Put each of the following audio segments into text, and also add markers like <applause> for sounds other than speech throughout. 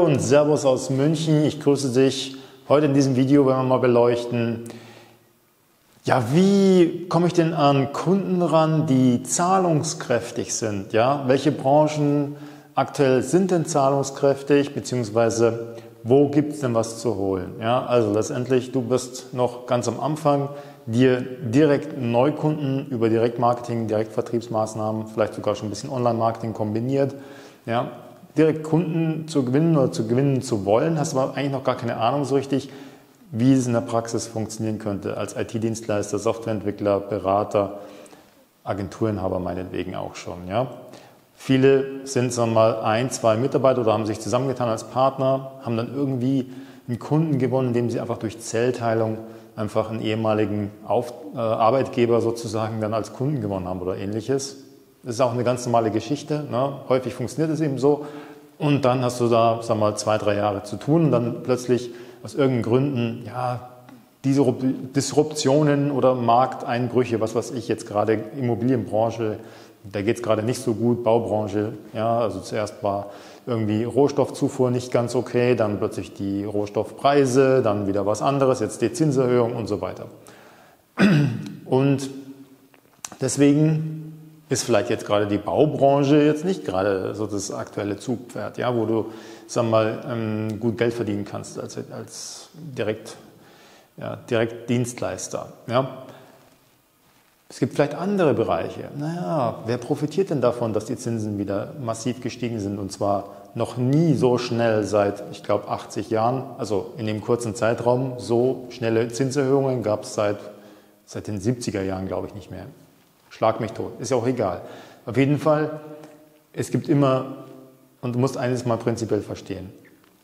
und Servus aus München. Ich grüße dich. Heute in diesem Video werden wir mal beleuchten, ja, wie komme ich denn an Kunden ran, die zahlungskräftig sind? Ja, welche Branchen aktuell sind denn zahlungskräftig, beziehungsweise wo gibt es denn was zu holen? Ja, also letztendlich, du bist noch ganz am Anfang, dir direkt Neukunden über Direktmarketing, Direktvertriebsmaßnahmen, vielleicht sogar schon ein bisschen Online-Marketing kombiniert, ja, direkt Kunden zu gewinnen oder zu gewinnen zu wollen, hast aber eigentlich noch gar keine Ahnung so richtig, wie es in der Praxis funktionieren könnte als IT-Dienstleister, Softwareentwickler, Berater, Agenturinhaber meinetwegen auch schon. Ja. Viele sind sagen wir mal ein, zwei Mitarbeiter oder haben sich zusammengetan als Partner, haben dann irgendwie einen Kunden gewonnen, indem sie einfach durch Zellteilung einfach einen ehemaligen Auf, äh, Arbeitgeber sozusagen dann als Kunden gewonnen haben oder ähnliches. Das ist auch eine ganz normale Geschichte. Ne? Häufig funktioniert es eben so. Und dann hast du da, sag mal, zwei, drei Jahre zu tun und dann plötzlich aus irgendeinen Gründen, ja, diese Disruptionen oder Markteinbrüche, was weiß ich jetzt gerade, Immobilienbranche, da geht es gerade nicht so gut, Baubranche, ja, also zuerst war irgendwie Rohstoffzufuhr nicht ganz okay, dann plötzlich die Rohstoffpreise, dann wieder was anderes, jetzt die Zinserhöhung und so weiter. Und deswegen ist vielleicht jetzt gerade die Baubranche jetzt nicht gerade so das aktuelle Zugpferd, ja, wo du, sag mal, ähm, gut Geld verdienen kannst als, als direkt, ja, direkt Dienstleister. Ja. Es gibt vielleicht andere Bereiche. Naja, wer profitiert denn davon, dass die Zinsen wieder massiv gestiegen sind und zwar noch nie so schnell seit, ich glaube, 80 Jahren, also in dem kurzen Zeitraum, so schnelle Zinserhöhungen gab es seit, seit den 70er Jahren, glaube ich, nicht mehr. Schlag mich tot, ist ja auch egal. Auf jeden Fall, es gibt immer, und du musst eines mal prinzipiell verstehen.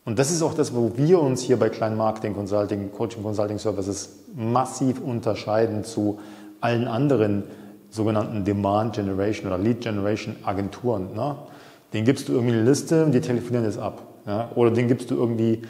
Und das ist auch das, wo wir uns hier bei Klein Marketing Consulting, Coaching Consulting Services massiv unterscheiden zu allen anderen sogenannten Demand Generation oder Lead Generation Agenturen. Ne? Den gibst du irgendwie eine Liste die telefonieren das ab. Ja? Oder den gibst du irgendwie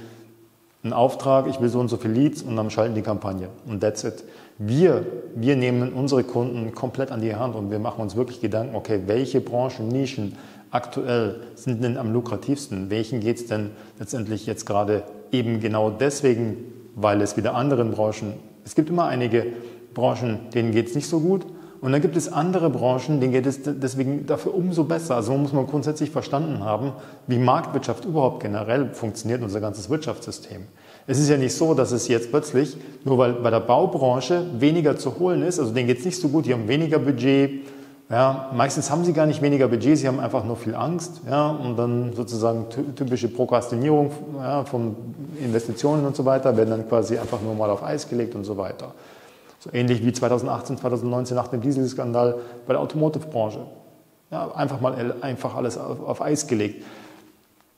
einen Auftrag, ich will so und so viele Leads und dann schalten die Kampagne. Und that's it. Wir, wir nehmen unsere Kunden komplett an die Hand und wir machen uns wirklich Gedanken, okay, welche Branchen, Nischen aktuell sind denn am lukrativsten? Welchen geht es denn letztendlich jetzt gerade eben genau deswegen, weil es wieder anderen Branchen, es gibt immer einige Branchen, denen geht es nicht so gut und dann gibt es andere Branchen, denen geht es deswegen dafür umso besser. Also muss man grundsätzlich verstanden haben, wie Marktwirtschaft überhaupt generell funktioniert, unser ganzes Wirtschaftssystem. Es ist ja nicht so, dass es jetzt plötzlich, nur weil bei der Baubranche weniger zu holen ist, also denen geht es nicht so gut, die haben weniger Budget, ja, meistens haben sie gar nicht weniger Budget, sie haben einfach nur viel Angst ja, und dann sozusagen typische Prokrastinierung ja, von Investitionen und so weiter werden dann quasi einfach nur mal auf Eis gelegt und so weiter. So ähnlich wie 2018, 2019 nach dem Dieselskandal bei der Automotive-Branche. Ja, einfach mal einfach alles auf, auf Eis gelegt.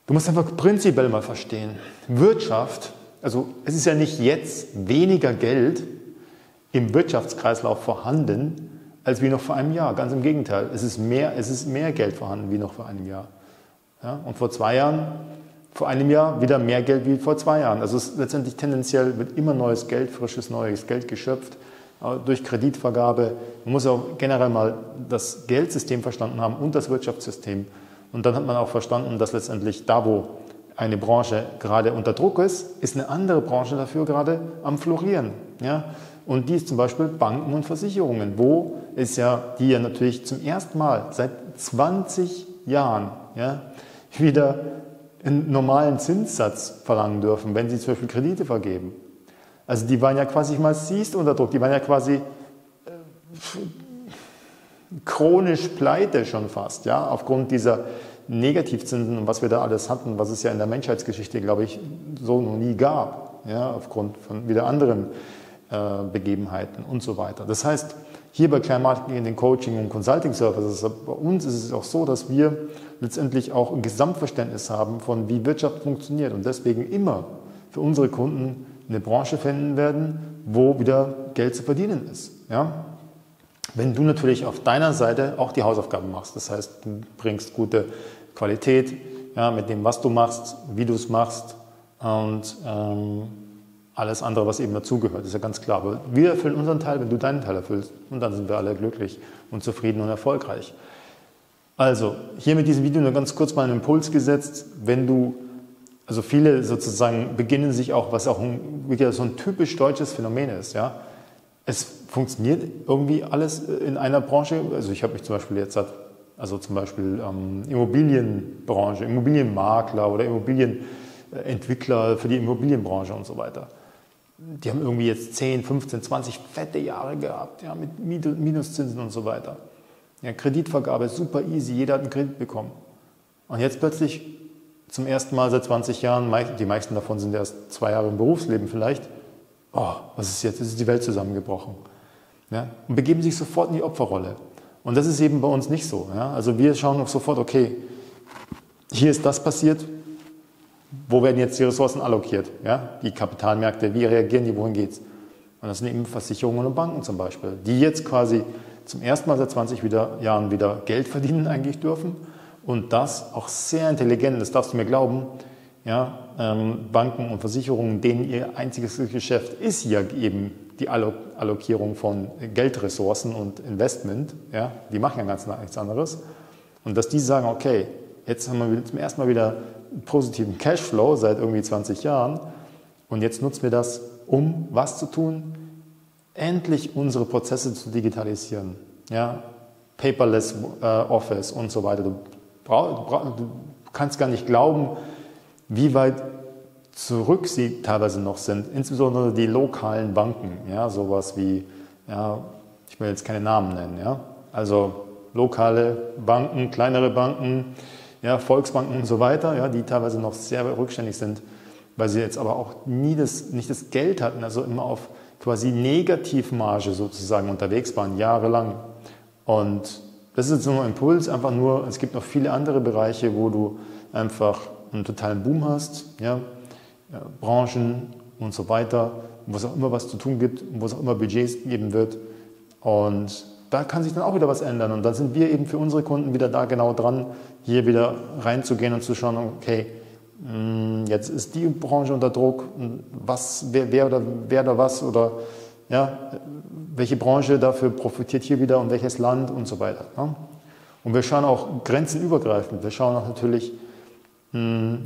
Du musst einfach prinzipiell mal verstehen, Wirtschaft also es ist ja nicht jetzt weniger Geld im Wirtschaftskreislauf vorhanden, als wie noch vor einem Jahr. Ganz im Gegenteil, es ist mehr, es ist mehr Geld vorhanden wie noch vor einem Jahr. Ja, und vor zwei Jahren, vor einem Jahr wieder mehr Geld wie vor zwei Jahren. Also es letztendlich tendenziell wird immer neues Geld, frisches neues Geld geschöpft äh, durch Kreditvergabe. Man muss auch generell mal das Geldsystem verstanden haben und das Wirtschaftssystem. Und dann hat man auch verstanden, dass letztendlich da, wo eine Branche gerade unter Druck ist, ist eine andere Branche dafür gerade am Florieren. Ja? Und die ist zum Beispiel Banken und Versicherungen, wo es ja, die ja natürlich zum ersten Mal seit 20 Jahren ja, wieder einen normalen Zinssatz verlangen dürfen, wenn sie zum Beispiel Kredite vergeben. Also die waren ja quasi massiv unter Druck, die waren ja quasi äh, chronisch pleite schon fast, ja, aufgrund dieser Negativzinsen und was wir da alles hatten, was es ja in der Menschheitsgeschichte, glaube ich, so noch nie gab, ja, aufgrund von wieder anderen äh, Begebenheiten und so weiter. Das heißt, hier bei Kleinmarketing in den Coaching und Consulting Services, bei uns ist es auch so, dass wir letztendlich auch ein Gesamtverständnis haben von wie Wirtschaft funktioniert und deswegen immer für unsere Kunden eine Branche finden werden, wo wieder Geld zu verdienen ist. Ja? Wenn du natürlich auf deiner Seite auch die Hausaufgaben machst, das heißt, du bringst gute Qualität, ja, mit dem, was du machst, wie du es machst und ähm, alles andere, was eben dazugehört, ist ja ganz klar. Aber wir erfüllen unseren Teil, wenn du deinen Teil erfüllst und dann sind wir alle glücklich und zufrieden und erfolgreich. Also, hier mit diesem Video nur ganz kurz mal einen Impuls gesetzt, wenn du also viele sozusagen beginnen sich auch, was auch wieder so ein typisch deutsches Phänomen ist, ja. Es funktioniert irgendwie alles in einer Branche. Also ich habe mich zum Beispiel jetzt, also zum Beispiel ähm, Immobilienbranche, Immobilienmakler oder Immobilienentwickler für die Immobilienbranche und so weiter. Die haben irgendwie jetzt 10, 15, 20 fette Jahre gehabt, ja, mit Minuszinsen und so weiter. Ja, Kreditvergabe super easy, jeder hat einen Kredit bekommen. Und jetzt plötzlich zum ersten Mal seit 20 Jahren, die meisten davon sind erst zwei Jahre im Berufsleben vielleicht, oh, was ist jetzt? Jetzt ist die Welt zusammengebrochen. Ja? Und begeben sich sofort in die Opferrolle. Und das ist eben bei uns nicht so. Ja? Also wir schauen sofort, okay, hier ist das passiert, wo werden jetzt die Ressourcen allokiert? Ja? Die Kapitalmärkte, wie reagieren die, wohin geht's? Und das sind eben Versicherungen und Banken zum Beispiel, die jetzt quasi zum ersten Mal seit 20 wieder, Jahren wieder Geld <laughs> verdienen eigentlich dürfen und das auch sehr intelligent, das darfst du mir glauben, ja, ähm, Banken und Versicherungen, denen ihr einziges Geschäft ist ja eben die Allokierung von Geldressourcen und Investment, ja, die machen ja ganz nichts anderes. Und dass die sagen, okay, jetzt haben wir zum ersten Mal wieder einen positiven Cashflow seit irgendwie 20 Jahren und jetzt nutzen wir das, um was zu tun? Endlich unsere Prozesse zu digitalisieren. Ja, paperless äh, Office und so weiter. Du du kannst gar nicht glauben, wie weit zurück sie teilweise noch sind, insbesondere die lokalen Banken, ja, sowas wie, ja, ich will jetzt keine Namen nennen, ja, also lokale Banken, kleinere Banken, ja, Volksbanken und so weiter, ja, die teilweise noch sehr rückständig sind, weil sie jetzt aber auch nie das, nicht das Geld hatten, also immer auf quasi Negativmarge sozusagen unterwegs waren, jahrelang. Und das ist jetzt nur ein Impuls, einfach nur, es gibt noch viele andere Bereiche, wo du einfach einen totalen Boom hast, ja, ja Branchen und so weiter, wo es auch immer was zu tun gibt, wo es auch immer Budgets geben wird. Und da kann sich dann auch wieder was ändern. Und dann sind wir eben für unsere Kunden wieder da genau dran, hier wieder reinzugehen und zu schauen, okay, hm, jetzt ist die Branche unter Druck, was, wer, wer oder wer oder was oder ja, welche Branche dafür profitiert hier wieder und welches Land und so weiter. Ja? Und wir schauen auch grenzenübergreifend. Wir schauen auch natürlich, wir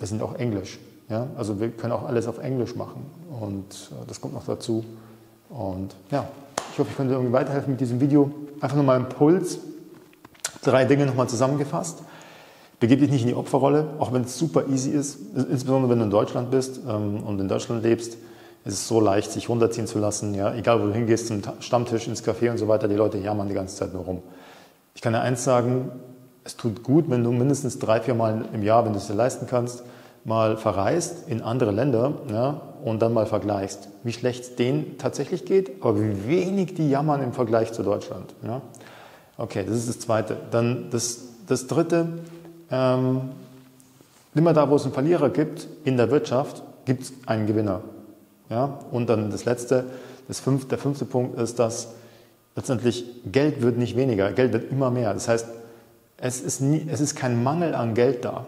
sind auch Englisch. Ja? Also wir können auch alles auf Englisch machen und äh, das kommt noch dazu. Und ja, ich hoffe, ich konnte irgendwie weiterhelfen mit diesem Video. Einfach nur mal Impuls. Drei Dinge nochmal zusammengefasst. Begib dich nicht in die Opferrolle, auch wenn es super easy ist, insbesondere wenn du in Deutschland bist ähm, und in Deutschland lebst es ist so leicht, sich runterziehen zu lassen. Ja? Egal, wo du hingehst, zum Stammtisch, ins Café und so weiter, die Leute jammern die ganze Zeit nur rum. Ich kann dir eins sagen, es tut gut, wenn du mindestens drei, vier Mal im Jahr, wenn du es dir leisten kannst, mal verreist in andere Länder ja, und dann mal vergleichst, wie schlecht es denen tatsächlich geht, aber wie wenig die jammern im Vergleich zu Deutschland. Ja. Okay, das ist das Zweite. Dann das, das Dritte, ähm, immer da, wo es einen Verlierer gibt in der Wirtschaft, gibt es einen Gewinner. Ja? Und dann das letzte, das fünfte, der fünfte Punkt ist, dass letztendlich Geld wird nicht weniger, Geld wird immer mehr. Das heißt, es ist, nie, es ist kein Mangel an Geld da.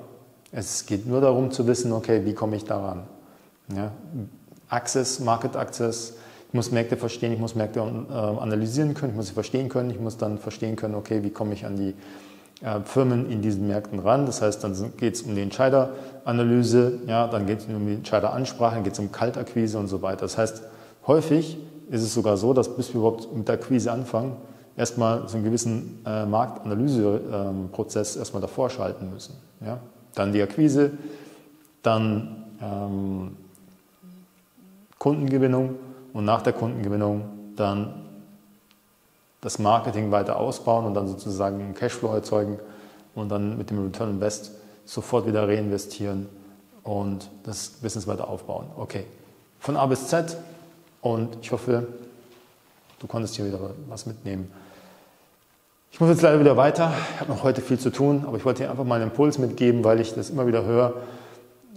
Es geht nur darum zu wissen, okay, wie komme ich daran? Ja? Access, Market Access, ich muss Märkte verstehen, ich muss Märkte äh, analysieren können, ich muss sie verstehen können, ich muss dann verstehen können, okay, wie komme ich an die äh, Firmen in diesen Märkten ran. Das heißt, dann geht es um die Entscheideranalyse, ja, dann geht es um die Entscheideransprache, dann geht es um Kaltakquise und so weiter. Das heißt, häufig ist es sogar so, dass bis wir überhaupt mit der Akquise anfangen, erstmal so einen gewissen äh, Marktanalyseprozess ähm, erstmal davor schalten müssen. Ja? Dann die Akquise, dann ähm, Kundengewinnung und nach der Kundengewinnung dann das Marketing weiter ausbauen und dann sozusagen einen Cashflow erzeugen und dann mit dem Return Invest sofort wieder reinvestieren und das Business weiter aufbauen. Okay, von A bis Z und ich hoffe, du konntest hier wieder was mitnehmen. Ich muss jetzt leider wieder weiter. Ich habe noch heute viel zu tun, aber ich wollte hier einfach mal einen Impuls mitgeben, weil ich das immer wieder höre.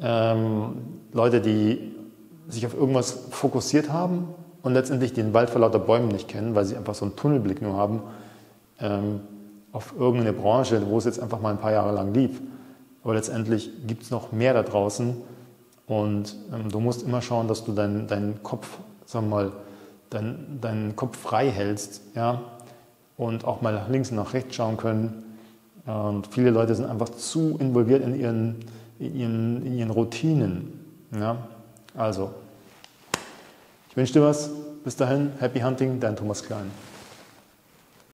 Ähm, Leute, die sich auf irgendwas fokussiert haben und letztendlich den Wald vor lauter Bäumen nicht kennen, weil sie einfach so einen Tunnelblick nur haben ähm, auf irgendeine Branche, wo es jetzt einfach mal ein paar Jahre lang lief. Aber letztendlich gibt es noch mehr da draußen und ähm, du musst immer schauen, dass du deinen dein Kopf, sagen wir mal, deinen dein Kopf frei hältst ja? Und auch mal nach links und nach rechts schauen können. Und viele Leute sind einfach zu involviert in ihren, in ihren, in ihren Routinen. Ja? Also, ich wünsche dir was. Bis dahin, Happy Hunting, dein Thomas Klein.